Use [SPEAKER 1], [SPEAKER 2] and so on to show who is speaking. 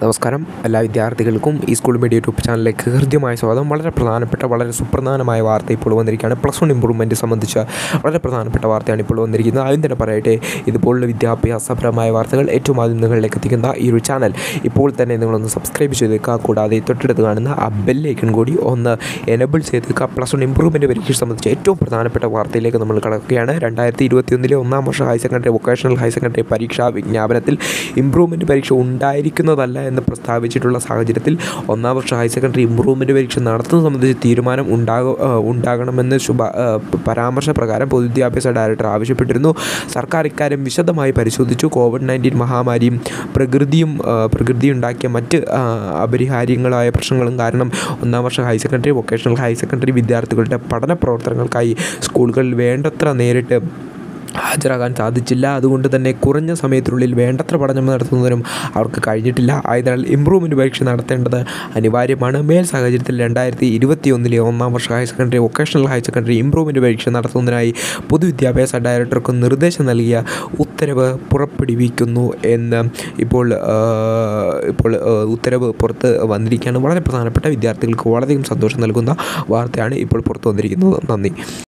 [SPEAKER 1] നമസ്കാരം. എല്ലാ വിദ്യാർത്ഥികൾക്കും ഈ സ്കൂൾ മീഡിയ യൂട്യൂബ് ചാനലിലേക്ക് ഹൃദ്യമായ സ്വാഗതം. വളരെ പ്രധാനപ്പെട്ട വളരെ സുപ്രധാനമായ വാർത്ത ഇപ്പോൾ വന്നിരിക്കുകയാണ്. പ്ലസ് വൺ ഇമ്പ്രൂവ്മെന്റ് സംബന്ധിച്ച വളരെ പ്രധാനപ്പെട്ട വാർത്തയാണ് ഇപ്പോൾ വന്നിരിക്കുന്നത്. ആദ്യം തന്നെ പറയട്ടെ ഇതുപോലുള്ള വിദ്യാഭ്യാസപരമായ വാർത്തകൾ ഏറ്റവും ആദ്യം നിങ്ങളിലേക്ക് എത്തിക്കുന്ന ഈ ഒരു ചാനൽ. ഇപ്പോൾ തന്നെ നിങ്ങളൊന്ന് സബ്സ്ക്രൈബ് ചെയ്തേക്കുക. കൂടാതെ തൊട്ടടുത്ത് കാണുന്ന ആ ബെല്ലേക്കും കൂടി ഒന്ന് എനബിൾ ചെയ്തേക്കുക. പ്ലസ് വൺ ഇമ്പ്രൂവ്മെന്റ് പരീക്ഷ സംബന്ധിച്ച് ഏറ്റവും പ്രധാനപ്പെട്ട വാർത്തയിലേക്ക് നമ്മൾ കടക്കുകയാണ്. രണ്ടായിരത്തി ഇരുപത്തിയൊന്നിലെ ഒന്നാം വർഷ higher secondary vocational higher secondary പരീക്ഷാ വിജ്ഞാപനത്തിൽ ഇമ്പ്രൂവ്മെന്റ് പരീക്ഷ ഉണ്ടായിരിക്കുന്നതല്ല എന്ന് പ്രസ്താവിച്ചിട്ടുള്ള സാഹചര്യത്തിൽ ഒന്നാം വർഷ ഹയർ സെക്കൻഡറി ഇംപ്രൂവ്മെന്റ് പരീക്ഷ നടത്തുന്നത് സംബന്ധിച്ച് തീരുമാനം ഉണ്ടാകും ഉണ്ടാകണമെന്ന് ശുഭ പരാമർശ പ്രകാരം പൊതുവിദ്യാഭ്യാസ ഡയറക്ടർ ആവശ്യപ്പെട്ടിരുന്നു. സർക്കാർ ഇക്കാര്യം വിശദമായി പരിശോധിച്ചു. കോവിഡ് നയന്റീൻ മഹാമാരിയും പ്രകൃതിയും പ്രകൃതി ഉണ്ടാക്കിയ മറ്റ് അപരിഹാര്യങ്ങളായ പ്രശ്നങ്ങളും കാരണം ഒന്നാം വർഷ higher secondary vocational higher secondary വിദ്യാർത്ഥികളുടെ പഠന പ്രവർത്തനങ്ങൾക്കായി സ്കൂളുകളിൽ വേണ്ടത്ര നേരിട്ട് ഹാജരാകാൻ സാധിച്ചില്ല. അതുകൊണ്ട് തന്നെ കുറഞ്ഞ സമയത്തിനുള്ളിൽ വേണ്ടത്ര പഠനം നടത്തുന്നതിനും അവർക്ക് കഴിഞ്ഞിട്ടില്ല. ആയതിനാൽ ഇംപ്രൂവ്മെന്റ് പരീക്ഷ നടത്തേണ്ടത് അനിവാര്യമാണ്. മേൽ സാഹചര്യത്തിൽ രണ്ടായിരത്തി ഇരുപത്തി ഒന്നിലെ ഒന്നാം വർഷ higher secondary vocational higher secondary improvement പരീക്ഷ നടത്തുന്നതിനായി പൊതുവിദ്യാഭ്യാസ ഡയറക്ടർക്ക് നിർദ്ദേശം നൽകിയ ഉത്തരവ് പുറപ്പെടുവിക്കുന്നു എന്ന് ഇപ്പോൾ ഇപ്പോൾ ഉത്തരവ് പുറത്ത് വന്നിരിക്കുകയാണ്. വളരെ പ്രധാനപ്പെട്ട വിദ്യാർത്ഥികൾക്ക് വളരെയധികം സന്തോഷം നൽകുന്ന വാർത്തയാണ് ഇപ്പോൾ പുറത്തു വന്നിരിക്കുന്നത്. നന്ദി.